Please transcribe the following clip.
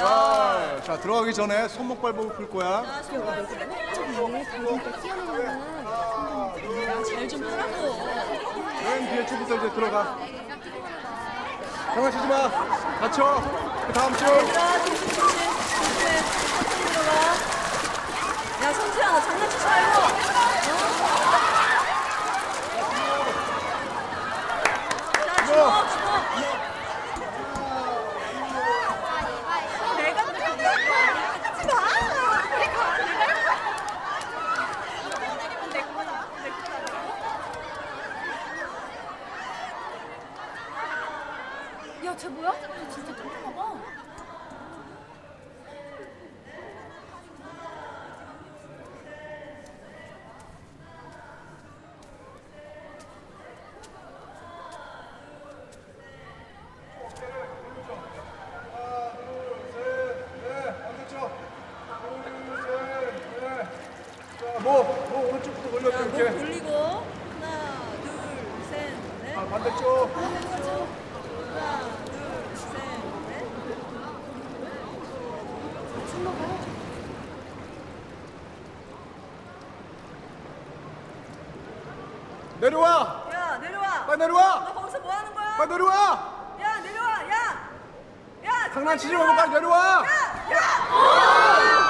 그래. 자, 들어가기 전에 손목 발목을 풀 거야. 잘좀 하라고. 맨 뒤에 줄부터 이제 들어가. 장난치지 마. 다쳐. 그 다음 줄. 야, 성수야, 너 장난치지 말고. 어? 자, 주먹, 주먹. 내가 하지 마. 야, 쟤 뭐야? 쟤 진짜 뚱뚱하 봐. 자, 뭐, 뭐 오른쪽부터 이렇게. 돌리고. 하나, 둘, 셋, 넷. 아, 반대쪽. 반대쪽. 내려와! 야 내려와! 빨리 내려와! 너 거기서 뭐 하는 거야? 빨리 내려와! 야 내려와! 야! 야! 장난치지 말고 빨리 내려와! 야! 야!